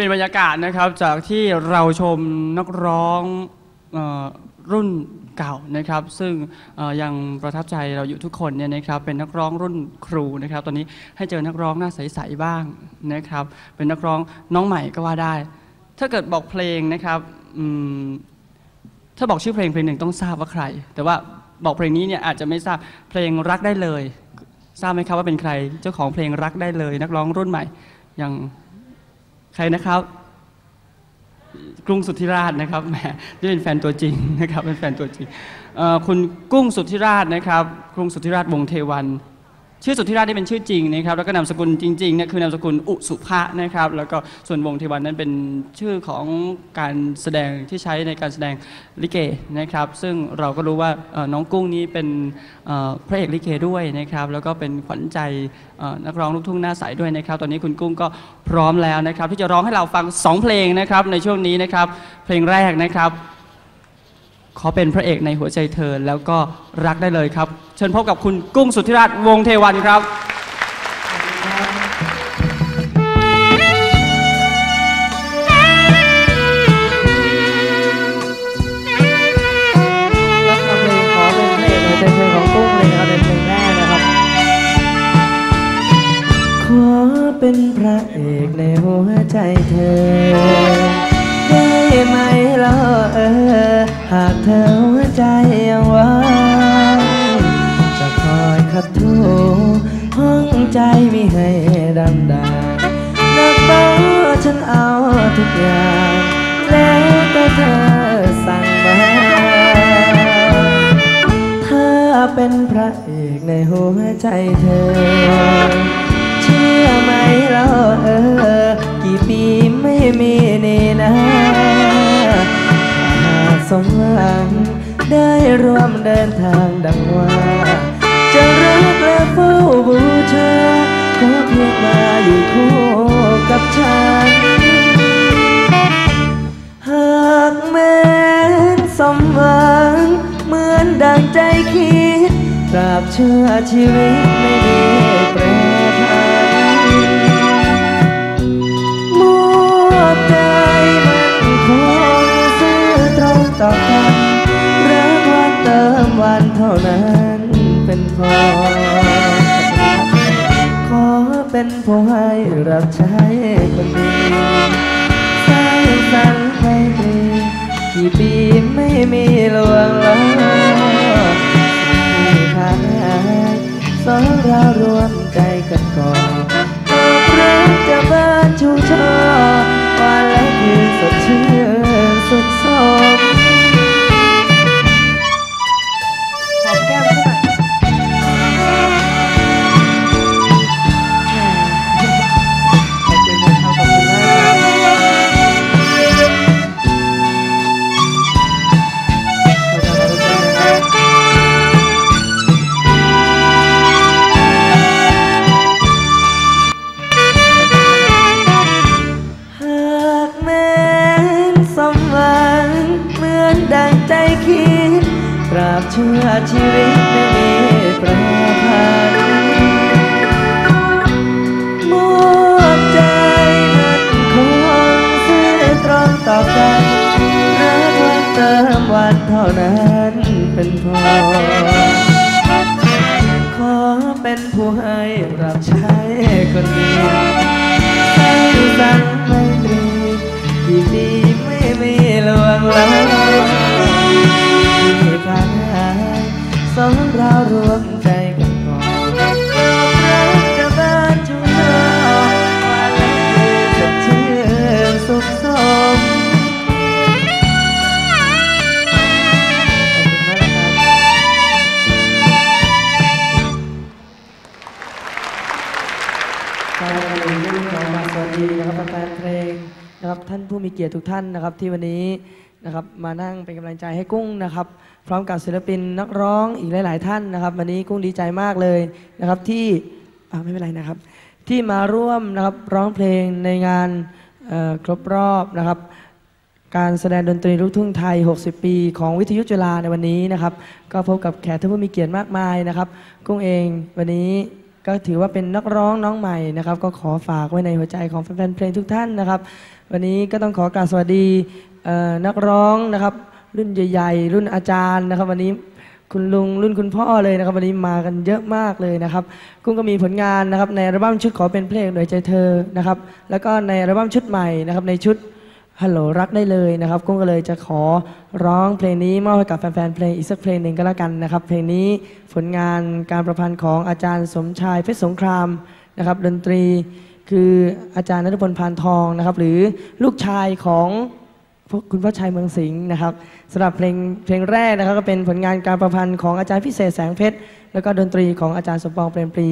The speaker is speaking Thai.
เป็นบรรยากาศนะครับจากที่เราชมนักร้องออรุ่นเก่านะครับ ซึ่งยังประทับใจเราอยู่ทุกคนเนี่ยนะครับ เป็นนักร้องรุ่นครูนะครับ ตอนนี้ให้เจอนักร้องหน้าใสๆบ้างนะครับ เป็นนักร้องน้องใหม่ก็ว่าได้ ถ้าเกิดบอกเพลงนะครับถ้าบอกชื่อเพลงเพลงหนึ่งต้องทราบว่าใคร แต่ว่าบอกเพลงนี้เนี่ยอาจจะไม่ทราบเพลงรักได้เลย ทราบไหมครับว่าเป็นใคร เจ้าของเพลงรักได้เลย นักร้องรุ่นใหม่อย่าง ใครนะครับ กรุงสุทธิราชนะครับแหมนี่เป็นแฟนตัวจริงนะครับเป็นแฟนตัวจริงคุณกุ้งสุทธิราชนะครับ กรุงสุทธิราชวงเทวัน ชื่อสุทธิราชนี่เป็นชื่อจริงนะครับแล้วก็นามสกุลจริงๆเนี่ยคือนามสกุลอุสุภะนะครับแล้วก็ส่วนวงเทวันนั้นเป็นชื่อของการแสดงที่ใช้ในการแสดงลิเกนะครับซึ่งเราก็รู้ว่าน้องกุ้งนี้เป็นพระเอกลิเกด้วยนะครับแล้วก็เป็นขวัญใจนักร้องลูกทุ่งหน้าใสด้วยนะครับตอนนี้คุณกุ้งก็พร้อมแล้วนะครับที่จะร้องให้เราฟังสองเพลงนะครับในช่วงนี้นะครับเพลงแรกนะครับ ขอเป็นพระเอกในหัวใจเธอแล้วก็รักได้เลยครับ เชิญพบกับคุณกุ้งสุทธิราชวงเทวันครับรับฟังเพลงขอเป็นพลงหัวใจเธอของกุ้งเลยนะเป็นเพลงแรกนะครับขอเป็นพระเอกในหัวใจเธอากเธอหัวใจยังว่างจะคอยขัดถูห้องใจไม่ให้ดำดานักเบาฉันเอาทุกอย่าง แล้วแต่เธอสั่งมาถ้าเป็นพระเอกในหัวใจเธอ เชื่อไหม สมหวัง ได้ร่วมเดินทางดังว่า จะรักและเฝ้าบูชาขอเพียงมาอยู่คู่กับฉัน หากแม้นสมหวัง เหมือนดังใจคิดตราบเชื่อชีวิตไม่มี นเท่านั้นเป็นพอ ขอเป็นผู้ให้รับใช้คนดีสร้างสรรค์ไมตรีกี่ปีไม่มีลวงล้อที่ผ่านสองเรารวมใจกันก่อนบอกรักจะบ้านชูชอ ใจคิดตราบชั่วชีวิตไม่มี การเพลงรุ่นของมาสวัสดีนะครับแฟนเพลงนะครับท่านผู้มีเกียรติทุกท่านนะครับที่วันนี้นะครับมานั่งเป็นกำลังใจให้กุ้งนะครับ พร้อมกับศิลปินนักร้องอีกหลาย ๆ ท่านนะครับ วันนี้กุ้งดีใจมากเลยนะครับที่ไม่เป็นไรนะครับ ที่มาร่วมนะครับร้องเพลงในงานครบรอบนะครับ การแสดงดนตรีลูกทุ่งไทย 60 ปี ของวิทยุจุฬาในวันนี้นะครับ ก็พบกับแขกท่านผู้มีเกียรติมากมายนะครับ กุ้งเองวันนี้ ก็ถือว่าเป็นนักร้องน้องใหม่นะครับ ก็ขอฝากไว้ในหัวใจของแฟนๆเพลงทุกท่านนะครับ วันนี้ก็ต้องขอกราบสวัสดีนักร้องนะครับ รุ่นใหญ่ ๆ รุ่นอาจารย์นะครับ วันนี้คุณลุงรุ่นคุณพ่อเลยนะครับ วันนี้มากันเยอะมากเลยนะครับ กุ้งก็มีผลงานนะครับในอัลบั้มชุดขอเป็นเพลงหน่วยใจเธอนะครับ แล้วก็ในอัลบั้มชุดใหม่นะครับในชุด ฮัลโหลรักได้เลยนะครับกุ้งก็เลยจะขอร้องเพลงนี้มอบให้กับแฟนๆเพลงอีกสักเพลงหนึ่งก็แล้วกันนะครับ เพลงนี้ผลงานการประพันธ์ของอาจารย์สมชายเพชรสงครามนะครับ ดนตรีคืออาจารย์นฤพลพานทองนะครับ หรือลูกชายของคุณพ่อชัยเมืองสิงห์นะครับสำหรับเพลงเพลงแรกนะครับ ก็เป็นผลงานการประพันธ์ของอาจารย์พิเศษแสงเพชรแล้วก็ดนตรีของอาจารย์สมปองเปรมปรี